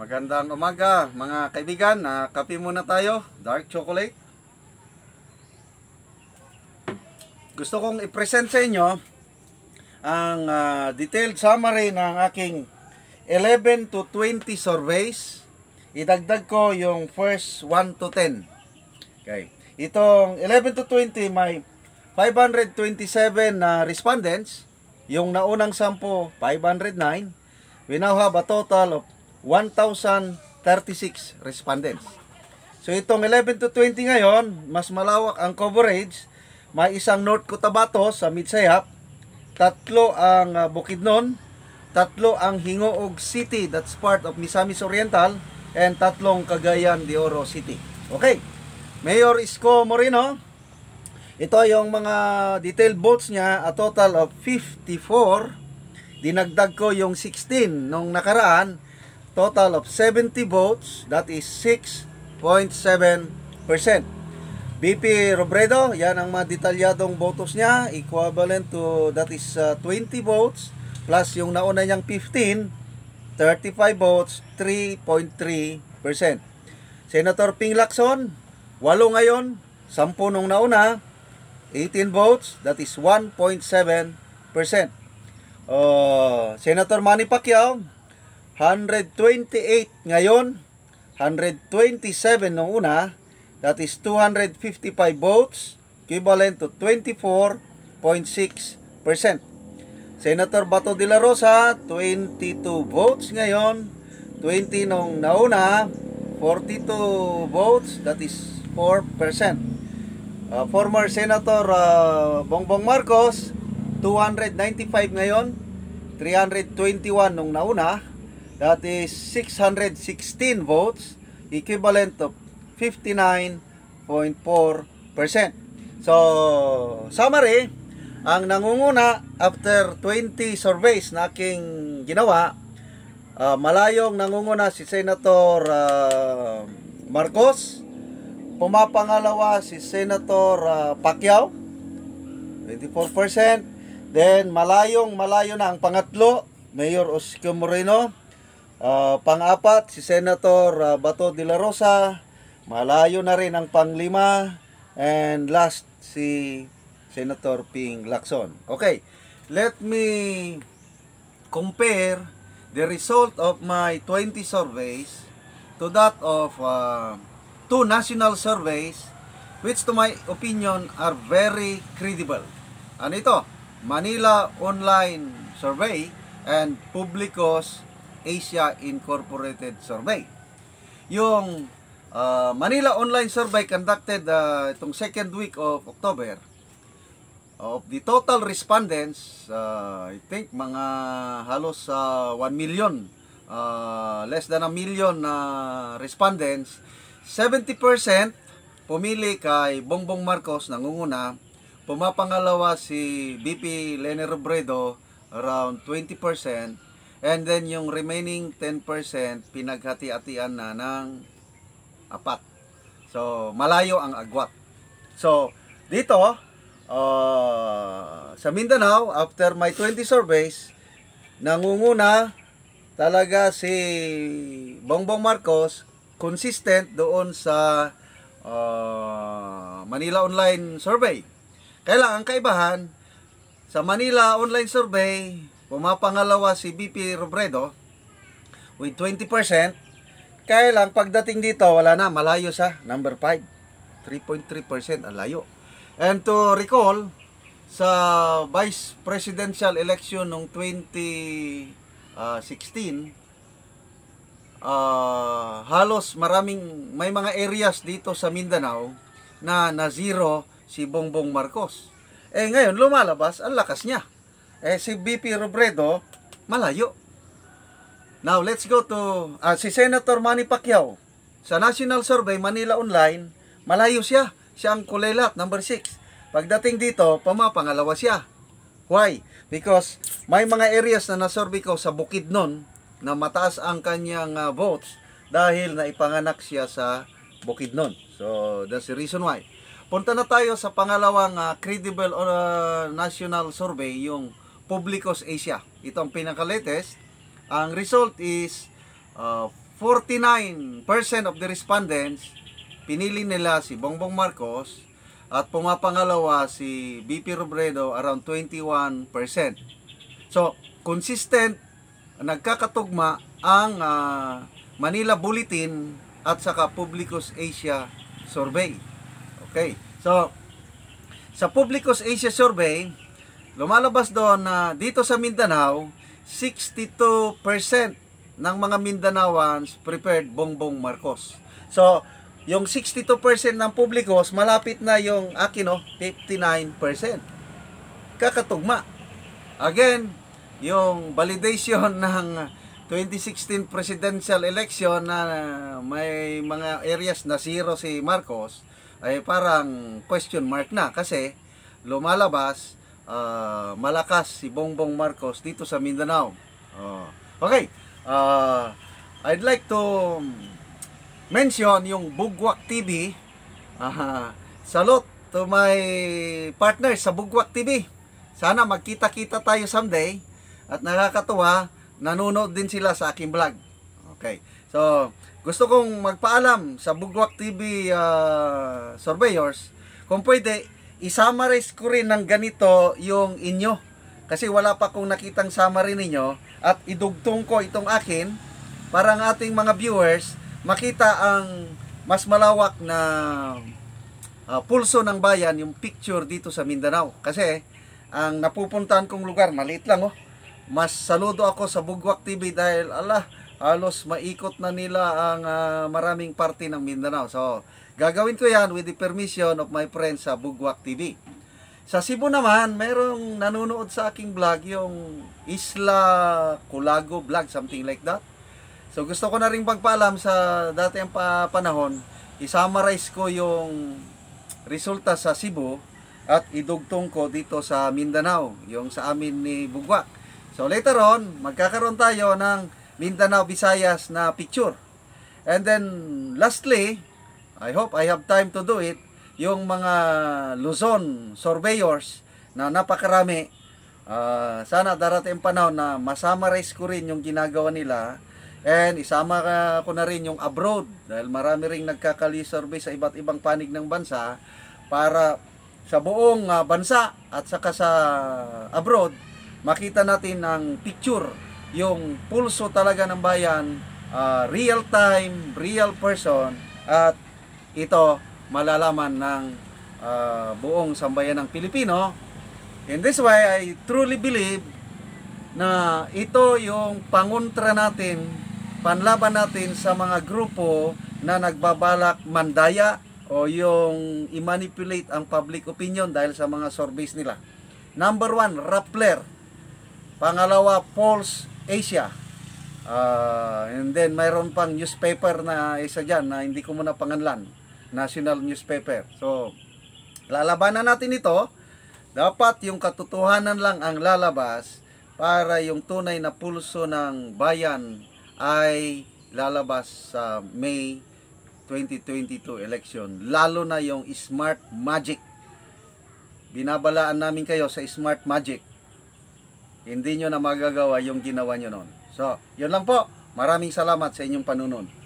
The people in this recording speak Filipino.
Magandang umaga mga kaibigan. Uh, kape muna tayo. Dark chocolate. Gusto kong i-present sa inyo ang uh, detailed summary ng aking 11 to 20 surveys. Idagdag ko yung first 1 to 10. Okay. Itong 11 to 20 may 527 na uh, respondents. Yung naunang 10, 509. We now have a total of 1,036 respondents. So itong 11 to 20 ngayon, mas malawak ang coverage. May isang North Cotabato sa Midsayap, tatlo ang uh, Bukidnon, tatlo ang Hingoog City, that's part of Misamis Oriental, and tatlong Cagayan de Oro City. Okay, Mayor Isko Moreno, ito yung mga detailed votes niya, a total of 54. Dinagdag ko yung 16 nung nakaraan, total of 70 votes, that is 6.7%. BP Robredo, yan ang mga detalyadong botos niya, equivalent to that is uh, 20 votes, plus yung nauna niyang 15, 35 votes, 3.3%. Senator Ping Lacson, 8 ngayon, 10 nung nauna, 18 votes, that is 1.7%. Uh, Senator Manny Pacquiao, 128 ngayon, 127 nung una, that is 255 votes, equivalent to 24.6%. Senator Bato de la Rosa, 22 votes ngayon, 20 nung nauna, 42 votes, that is 4%. Uh, former Senator uh, Bongbong Marcos, 295 ngayon, 321 nung nauna, That is 616 votes, equivalent of 59.4%. So, summary, ang nangunguna after 20 surveys na aking ginawa, uh, malayong nangunguna si Senator uh, Marcos, pumapangalawa si Senator uh, Pacquiao, 24%, then malayong malayo na ang pangatlo, Mayor Oscar Moreno, Uh, pang-apat, si Senator uh, Bato de la Rosa. Malayo na rin ang panglima. And last, si Senator Ping Lacson. Okay, let me compare the result of my 20 surveys to that of uh, two national surveys which to my opinion are very credible. Ano ito? Manila Online Survey and Publicos Asia Incorporated Survey. Yung uh, Manila Online Survey conducted uh, itong second week of October, of the total respondents, uh, I think mga halos uh, 1 million, uh, less than a million uh, respondents, 70% pumili kay Bongbong Marcos nangunguna, pumapangalawa si BP Lene Robredo around 20%, And then yung remaining 10% pinaghati-hatian na ng apat. So malayo ang agwat. So dito uh, sa Mindanao after my 20 surveys nangunguna talaga si Bongbong Marcos consistent doon sa uh, Manila Online Survey. Kaya ang kaibahan sa Manila Online Survey Pumapangalawa si BP Robredo with 20%. Kaya lang, pagdating dito, wala na, malayo sa number 5. 3.3% ang layo. And to recall, sa vice presidential election noong 2016, uh, halos maraming, may mga areas dito sa Mindanao na na zero si Bongbong Marcos. Eh ngayon, lumalabas, ang lakas niya. Eh, si BP Robredo, malayo. Now, let's go to uh, si Senator Manny Pacquiao. Sa National Survey, Manila Online, malayo siya. Siya ang kulelat, number 6. Pagdating dito, pamapangalawa siya. Why? Because may mga areas na nasurvey ko sa Bukidnon na mataas ang kanyang uh, votes dahil naipanganak siya sa Bukidnon. So, that's the reason why. Punta na tayo sa pangalawang uh, credible uh, national survey, yung Publicos Asia. Ito ang pinaka-latest. Ang result is uh, 49% of the respondents, pinili nila si Bongbong Marcos at pumapangalawa si BP Robredo around 21%. So, consistent, nagkakatugma ang ah, Manila Bulletin at saka Publicus Asia Survey. Okay. So, sa Publicus Asia Survey, lumalabas doon na dito sa Mindanao, 62% ng mga Mindanaoans prepared Bongbong Marcos. So, yung 62% ng publikos, malapit na yung akin, no? 59%. Kakatugma. Again, yung validation ng 2016 presidential election na may mga areas na zero si Marcos ay parang question mark na kasi lumalabas ah, malakas si Bongbong Marcos dito sa Mindanao. Oh. Okay. Ah, I'd like to mention yung Bugwak TV. Ah, salute to my partner sa Bugwak TV. Sana magkita-kita tayo someday at nakakatuwa, nanonood din sila sa aking vlog. Okay. So, gusto kong magpaalam sa Bugwak TV ah, surveyors kung pwede i-summarize ko rin ng ganito yung inyo. Kasi wala pa akong nakitang summary ninyo at idugtong ko itong akin para ang ating mga viewers makita ang mas malawak na ah, pulso ng bayan yung picture dito sa Mindanao. Kasi ang napupuntahan kong lugar maliit lang oh. Mas saludo ako sa Bugwak TV dahil ala halos maikot na nila ang ah, maraming parte ng Mindanao. So gagawin ko yan with the permission of my friends sa Bugwak TV sa Cebu naman, merong nanonood sa aking vlog, yung Isla Culago vlog, something like that. So gusto ko na rin pagpaalam sa dati ang pa panahon, i-summarize ko yung resulta sa Cebu at idugtong ko dito sa Mindanao, yung sa amin ni Bugwak. So later on, magkakaroon tayo ng Mindanao Visayas na picture. And then lastly, I hope I have time to do it, yung mga Luzon surveyors na napakarami, ah, sana darating panahon na masummarize ko rin yung ginagawa nila and isama ko na rin yung abroad dahil marami ring nagkakali survey sa iba't ibang panig ng bansa para sa buong ah, bansa at saka sa abroad makita natin ang picture yung pulso talaga ng bayan ah, real time real person at ito malalaman ng ah, buong sambayan ng Pilipino. In this way, I truly believe na ito yung pangontra natin, panlaban natin sa mga grupo na nagbabalak mandaya o yung i-manipulate ang public opinion dahil sa mga surveys nila. Number one, Rappler. Pangalawa, Pulse Asia. Ah, and then mayroon pang newspaper na isa dyan na hindi ko muna panganlan. National newspaper. So, lalabanan natin ito. Dapat yung katotohanan lang ang lalabas para yung tunay na pulso ng bayan ay lalabas sa May 2022 election. Lalo na yung Smart Magic. Binabalaan namin kayo sa Smart Magic. Hindi nyo na magagawa yung ginawa nyo noon. So, yun lang po. Maraming salamat sa inyong panunod.